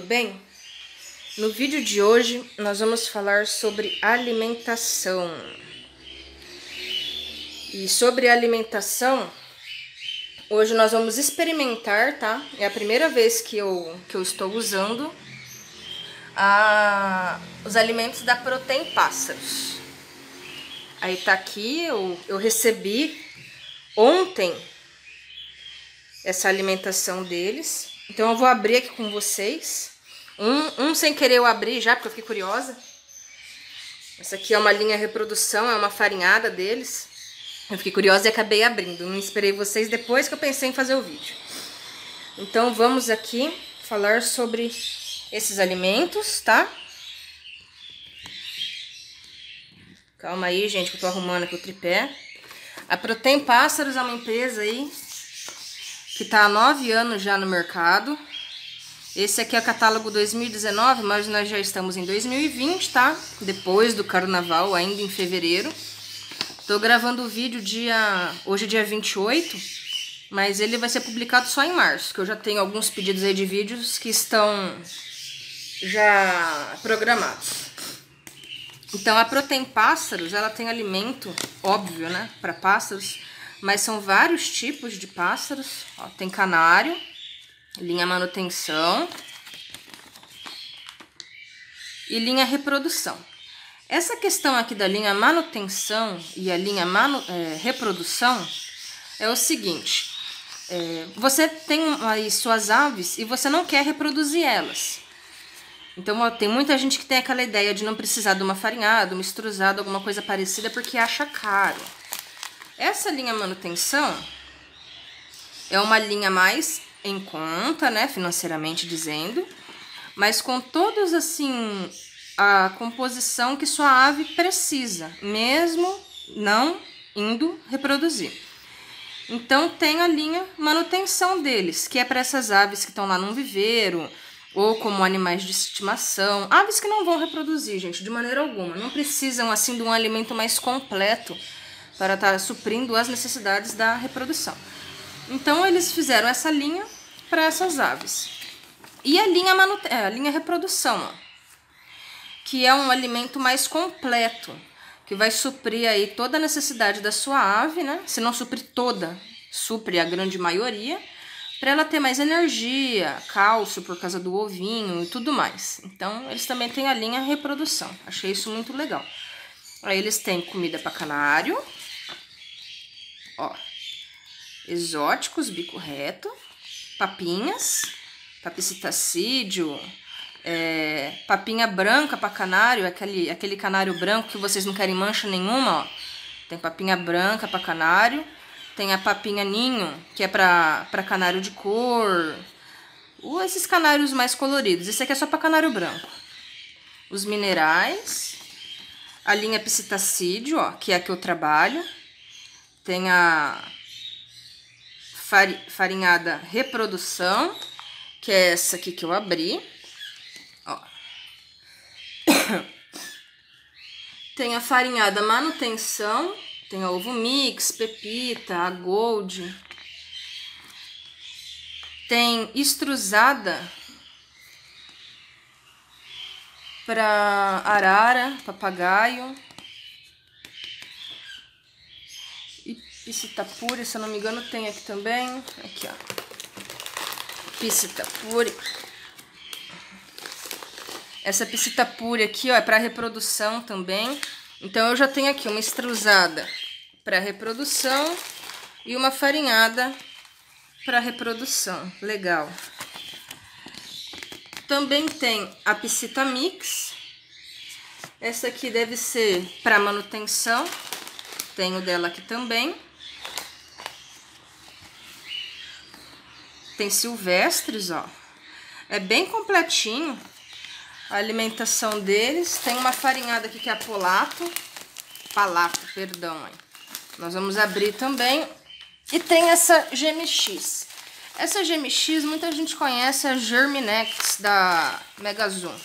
tudo bem? No vídeo de hoje nós vamos falar sobre alimentação. E sobre alimentação, hoje nós vamos experimentar, tá? É a primeira vez que eu, que eu estou usando a, os alimentos da Protein Pássaros. Aí tá aqui, eu, eu recebi ontem essa alimentação deles. Então eu vou abrir aqui com vocês. Um, um sem querer eu abri já, porque eu fiquei curiosa. Essa aqui é uma linha reprodução, é uma farinhada deles. Eu fiquei curiosa e acabei abrindo. Não esperei vocês depois que eu pensei em fazer o vídeo. Então vamos aqui falar sobre esses alimentos, tá? Calma aí, gente, que eu tô arrumando aqui o tripé. A Protein Pássaros é uma empresa aí que está há nove anos já no mercado. Esse aqui é o catálogo 2019, mas nós já estamos em 2020, tá? Depois do carnaval, ainda em fevereiro. Tô gravando o vídeo dia... Hoje é dia 28, mas ele vai ser publicado só em março, que eu já tenho alguns pedidos aí de vídeos que estão já programados. Então, a Protein Pássaros, ela tem alimento, óbvio, né, para pássaros, mas são vários tipos de pássaros. Ó, tem canário, linha manutenção e linha reprodução. Essa questão aqui da linha manutenção e a linha manu, é, reprodução é o seguinte: é, você tem aí suas aves e você não quer reproduzir elas. Então, ó, tem muita gente que tem aquela ideia de não precisar de uma farinhada, uma estruzada, alguma coisa parecida, porque acha caro. Essa linha manutenção é uma linha mais em conta, né, financeiramente dizendo, mas com todos assim a composição que sua ave precisa, mesmo não indo reproduzir. Então tem a linha manutenção deles, que é para essas aves que estão lá num viveiro ou como animais de estimação, aves que não vão reproduzir, gente, de maneira alguma, não precisam assim de um alimento mais completo para estar tá suprindo as necessidades da reprodução. Então eles fizeram essa linha para essas aves. E a linha, é, a linha reprodução, ó, que é um alimento mais completo, que vai suprir aí toda a necessidade da sua ave, né? Se não suprir toda, supre a grande maioria, para ela ter mais energia, cálcio por causa do ovinho e tudo mais. Então, eles também têm a linha reprodução. Achei isso muito legal. Aí eles têm comida para canário, ó, exóticos, bico reto, papinhas, papicitacídio, é, papinha branca para canário, aquele, aquele canário branco que vocês não querem mancha nenhuma, ó. Tem papinha branca para canário, tem a papinha ninho, que é para canário de cor, ou esses canários mais coloridos. Esse aqui é só para canário branco. Os minerais, a linha piscitacídio, ó, que é a que eu trabalho, tem a farinhada reprodução, que é essa aqui que eu abri. Ó. Tem a farinhada manutenção, tem a ovo mix, pepita, a gold. Tem extrusada para arara, papagaio. Piscitapuri, se eu não me engano, tem aqui também. Aqui, ó. Piscitapuri. Essa piscitapuri aqui, ó, é para reprodução também. Então, eu já tenho aqui uma estruzada para reprodução e uma farinhada para reprodução. Legal. Também tem a piscita mix. Essa aqui deve ser para manutenção. Tenho dela aqui também. Tem silvestres, ó. É bem completinho a alimentação deles. Tem uma farinhada aqui que é polato. Palato, perdão. Aí. Nós vamos abrir também. E tem essa GMX. Essa GMX muita gente conhece a Germinex da Megazone.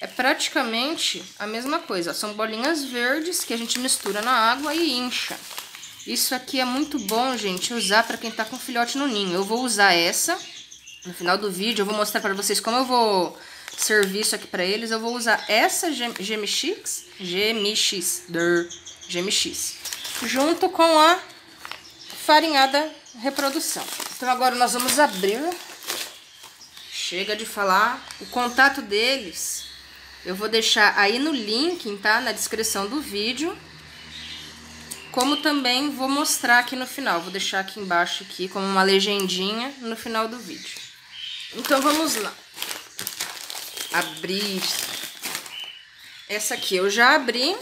É praticamente a mesma coisa. São bolinhas verdes que a gente mistura na água e incha. Isso aqui é muito bom, gente, usar para quem tá com filhote no ninho. Eu vou usar essa no final do vídeo eu vou mostrar para vocês como eu vou servir isso aqui para eles. Eu vou usar essa GMX, GMX, der, GMX, junto com a farinhada reprodução. Então agora nós vamos abrir. Chega de falar. O contato deles eu vou deixar aí no link, tá? Na descrição do vídeo. Como também vou mostrar aqui no final. Vou deixar aqui embaixo aqui como uma legendinha no final do vídeo. Então vamos lá. Abrir. Essa aqui eu já abri.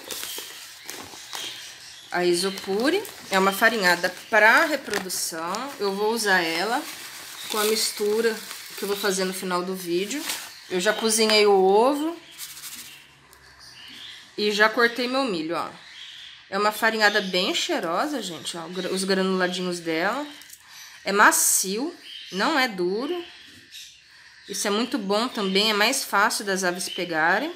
A isopure. É uma farinhada para reprodução. Eu vou usar ela com a mistura que eu vou fazer no final do vídeo. Eu já cozinhei o ovo. E já cortei meu milho, ó. É uma farinhada bem cheirosa, gente, ó. Os granuladinhos dela. É macio, não é duro. Isso é muito bom também, é mais fácil das aves pegarem.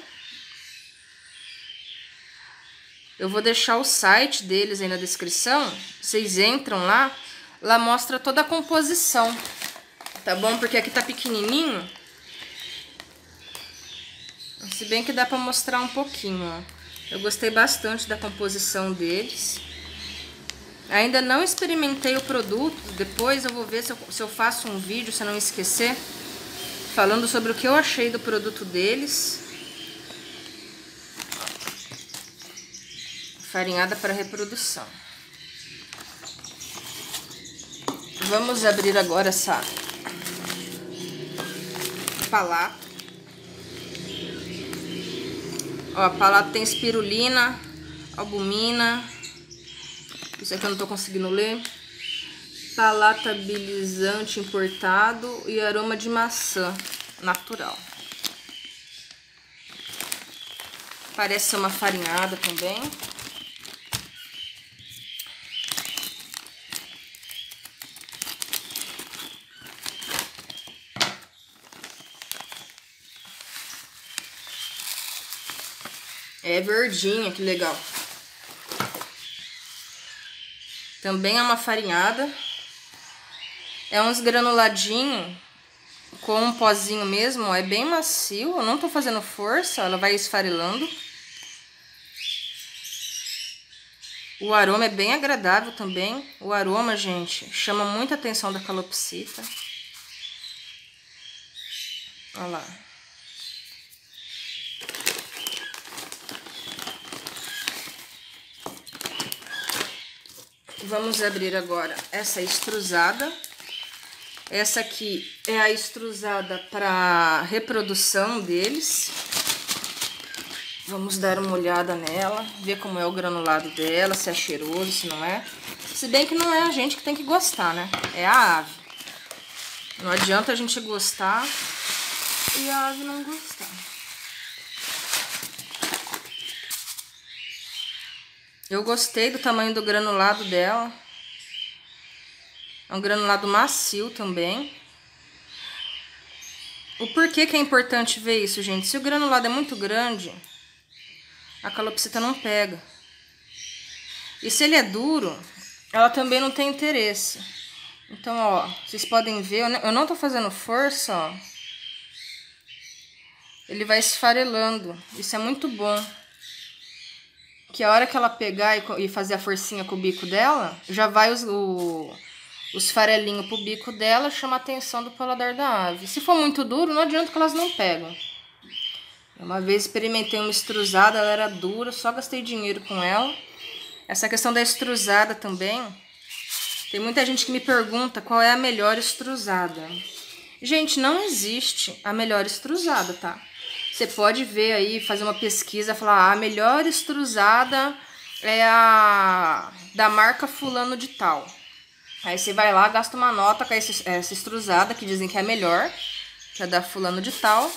Eu vou deixar o site deles aí na descrição. Vocês entram lá, lá mostra toda a composição. Tá bom? Porque aqui tá pequenininho. Se bem que dá pra mostrar um pouquinho, ó. Eu gostei bastante da composição deles. Ainda não experimentei o produto, depois eu vou ver se eu, se eu faço um vídeo, se eu não esquecer, falando sobre o que eu achei do produto deles. Farinhada para reprodução. Vamos abrir agora essa palata. Ó, palata tem espirulina, albumina. Isso aqui eu não tô conseguindo ler. Palatabilizante importado e aroma de maçã natural. Parece ser uma farinhada também. É verdinha, que legal. Também é uma farinhada. É uns granuladinho com um pozinho mesmo, ó, é bem macio. Eu não tô fazendo força, ela vai esfarelando. O aroma é bem agradável também. O aroma, gente, chama muita atenção da calopsita. Olha lá. Vamos abrir agora essa extrusada. Essa aqui é a extrusada para reprodução deles. Vamos dar uma olhada nela, ver como é o granulado dela, se é cheiroso, se não é. Se bem que não é a gente que tem que gostar, né? É a ave. Não adianta a gente gostar e a ave não gostar. Eu gostei do tamanho do granulado dela. É um granulado macio também. O porquê que é importante ver isso, gente? Se o granulado é muito grande, a calopsita não pega. E se ele é duro, ela também não tem interesse. Então, ó, vocês podem ver, eu não tô fazendo força, ó. Ele vai esfarelando. Isso é muito bom que a hora que ela pegar e, e fazer a forcinha com o bico dela, já vai os, o, os farelinhos pro bico dela, chama a atenção do paladar da ave. Se for muito duro, não adianta que elas não pegam. Uma vez experimentei uma estruzada, ela era dura, só gastei dinheiro com ela. Essa questão da estruzada também, tem muita gente que me pergunta qual é a melhor estruzada. Gente, não existe a melhor estruzada, tá? Você pode ver aí, fazer uma pesquisa, falar ah, a melhor extrusada é a da marca fulano de tal. Aí você vai lá, gasta uma nota com essa, essa extrusada, que dizem que é a melhor, que é da fulano de tal.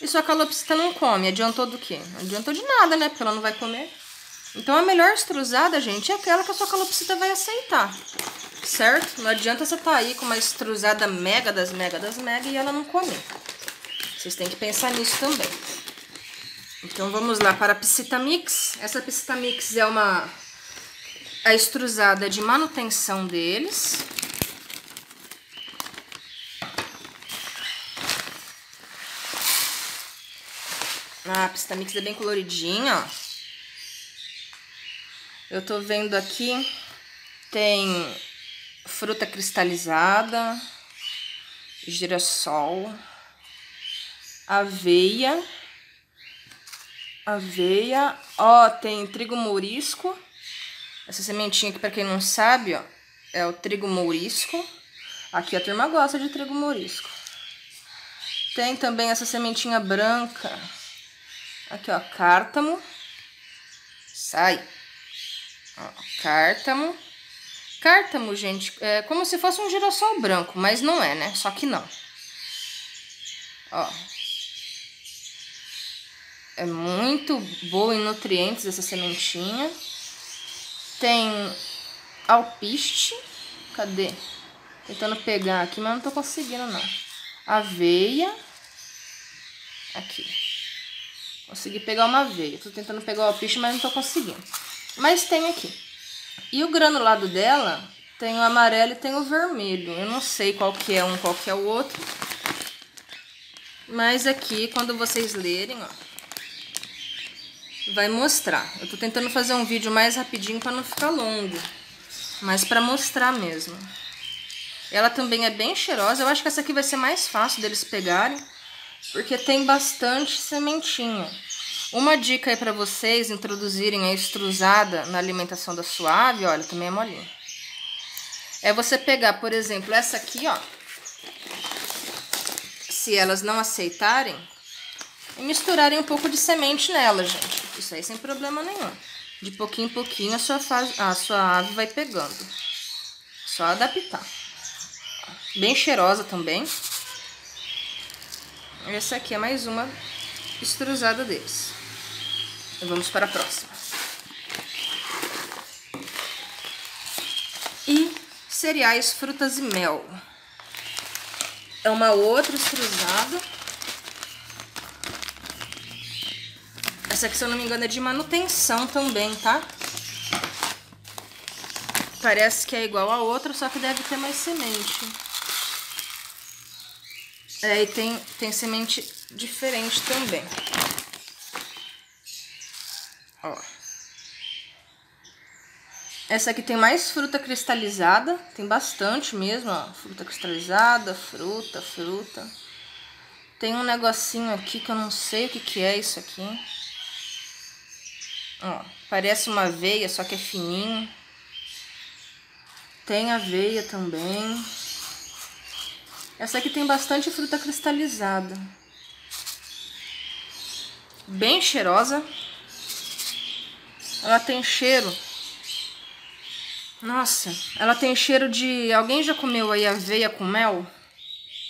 E sua calopsita não come, adiantou do quê? Adiantou de nada, né? Porque ela não vai comer. Então a melhor extrusada, gente, é aquela que a sua calopsita vai aceitar. Certo? Não adianta você estar tá aí com uma extrusada mega das mega das mega e ela não comer. Vocês têm que pensar nisso também. Então, vamos lá para a Piscita Mix. Essa Piscita Mix é uma... A extrusada de manutenção deles. Ah, a Piscita mix é bem coloridinha, ó. Eu tô vendo aqui, tem fruta cristalizada, girassol aveia, aveia, ó, tem trigo mourisco, essa sementinha aqui, pra quem não sabe, ó, é o trigo mourisco, aqui a turma gosta de trigo mourisco. Tem também essa sementinha branca, aqui ó, cártamo, sai, ó, cártamo, Cártamo, gente, é como se fosse um girassol branco, mas não é, né? Só que não. Ó. É muito boa em nutrientes essa sementinha. Tem alpiste. Cadê? Tentando pegar aqui, mas não tô conseguindo, não. Aveia. Aqui. Consegui pegar uma aveia. Tô tentando pegar o alpiste, mas não tô conseguindo. Mas tem aqui. E o granulado dela tem o amarelo e tem o vermelho. Eu não sei qual que é um, qual que é o outro. Mas aqui, quando vocês lerem, ó, vai mostrar. Eu tô tentando fazer um vídeo mais rapidinho para não ficar longo. Mas para mostrar mesmo. Ela também é bem cheirosa. Eu acho que essa aqui vai ser mais fácil deles pegarem. Porque tem bastante sementinha. Uma dica aí para vocês introduzirem a extrusada na alimentação da sua ave, olha, também é molinha. É você pegar, por exemplo, essa aqui, ó. Se elas não aceitarem, e misturarem um pouco de semente nela, gente. Isso aí sem problema nenhum. De pouquinho em pouquinho a sua, fase, a sua ave vai pegando. Só adaptar. Bem cheirosa também. Essa aqui é mais uma extrusada deles. Vamos para a próxima. E cereais, frutas e mel. É uma outra extrusada. Essa aqui, se eu não me engano, é de manutenção também, tá? Parece que é igual a outra, só que deve ter mais semente. É, e tem, tem semente diferente também. Ó. Essa aqui tem mais fruta cristalizada, tem bastante mesmo, ó. Fruta cristalizada, fruta, fruta. Tem um negocinho aqui que eu não sei o que que é isso aqui. Ó, parece uma aveia, só que é fininho. Tem aveia também. Essa aqui tem bastante fruta cristalizada. Bem cheirosa. Ela tem cheiro. Nossa, ela tem cheiro de... Alguém já comeu aí aveia com mel?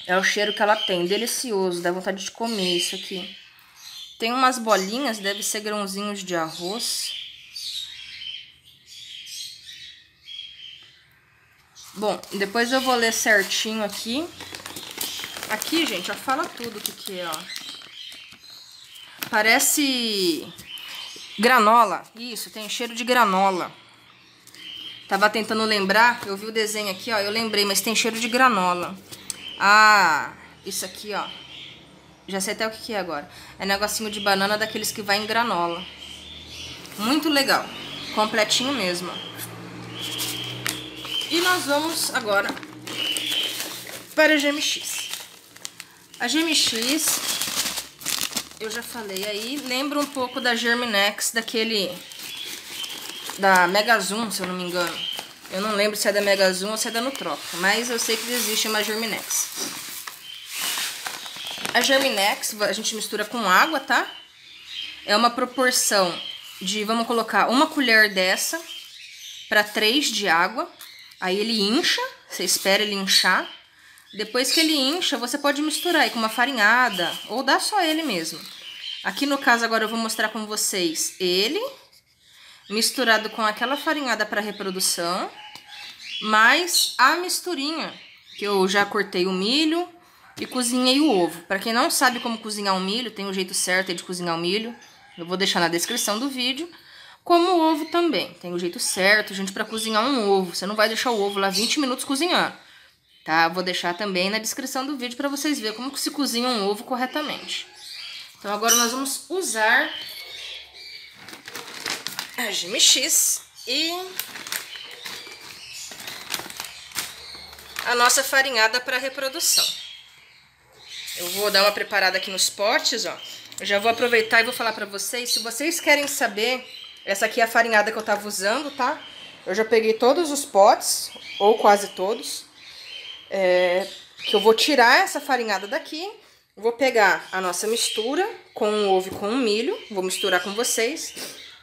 É o cheiro que ela tem, delicioso, dá vontade de comer isso aqui. Tem umas bolinhas, deve ser grãozinhos de arroz. Bom, depois eu vou ler certinho aqui. Aqui, gente, ó, fala tudo o que que é, ó. Parece Granola. Isso, tem cheiro de granola. Tava tentando lembrar, eu vi o desenho aqui, ó, eu lembrei, mas tem cheiro de granola. Ah, isso aqui, ó. Já sei até o que, é agora. É negocinho de banana daqueles que vai em granola. Muito legal. Completinho mesmo. E nós vamos agora para a GMX. A GMX eu já falei aí, lembra um pouco da Germinex, daquele, da Mega Zoom, se eu não me engano. Eu não lembro se é da Mega Zoom ou se é da Nutropa, mas eu sei que existe uma Germinex. A Germinex a gente mistura com água, tá? É uma proporção de, vamos colocar uma colher dessa para três de água. Aí ele incha, você espera ele inchar. Depois que ele incha, você pode misturar aí com uma farinhada ou dá só ele mesmo. Aqui no caso agora eu vou mostrar com vocês ele misturado com aquela farinhada para reprodução, mais a misturinha, que eu já cortei o milho e cozinhei o ovo. Para quem não sabe como cozinhar o milho, tem um jeito certo de cozinhar o milho, eu vou deixar na descrição do vídeo. Como o ovo também, tem o jeito certo, gente, para cozinhar um ovo. Você não vai deixar o ovo lá 20 minutos cozinhando tá? Vou deixar também na descrição do vídeo para vocês verem como se cozinha um ovo corretamente. Então agora nós vamos usar a GMX e a nossa farinhada para reprodução. Eu vou dar uma preparada aqui nos potes, ó. Eu já vou aproveitar e vou falar pra vocês, se vocês querem saber, essa aqui é a farinhada que eu tava usando, tá? Eu já peguei todos os potes, ou quase todos, é, que eu vou tirar essa farinhada daqui, vou pegar a nossa mistura com o ovo e com o milho, vou misturar com vocês,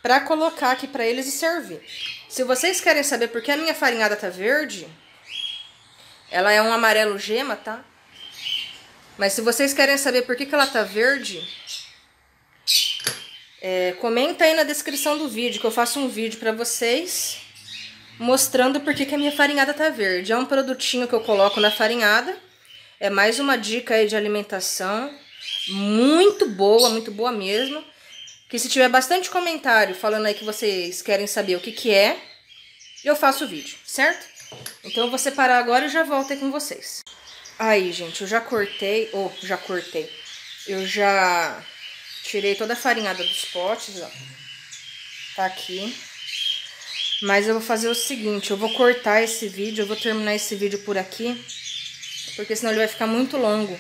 pra colocar aqui pra eles e servir. Se vocês querem saber por que a minha farinhada tá verde, ela é um amarelo gema, tá? Mas se vocês querem saber por que, que ela tá verde, é, comenta aí na descrição do vídeo, que eu faço um vídeo pra vocês mostrando por que, que a minha farinhada tá verde. É um produtinho que eu coloco na farinhada, é mais uma dica aí de alimentação, muito boa, muito boa mesmo. Que se tiver bastante comentário falando aí que vocês querem saber o que que é, eu faço o vídeo, certo? Então eu vou separar agora e já volto aí com vocês. Aí, gente, eu já cortei, ou oh, já cortei, eu já tirei toda a farinhada dos potes, ó. Tá aqui. Mas eu vou fazer o seguinte, eu vou cortar esse vídeo, eu vou terminar esse vídeo por aqui, porque senão ele vai ficar muito longo.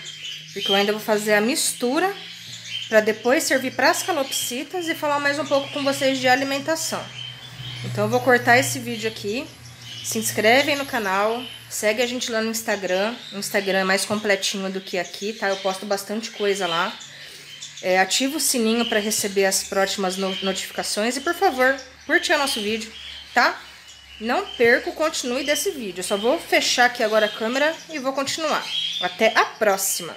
Porque eu ainda vou fazer a mistura para depois servir para as calopsitas e falar mais um pouco com vocês de alimentação. Então eu vou cortar esse vídeo aqui. Se inscrevem no canal, segue a gente lá no Instagram. O Instagram é mais completinho do que aqui, tá? Eu posto bastante coisa lá. É, ativa o sininho para receber as próximas no notificações. E por favor, curte o nosso vídeo, tá? Não perca o continue desse vídeo. Eu só vou fechar aqui agora a câmera e vou continuar. Até a próxima!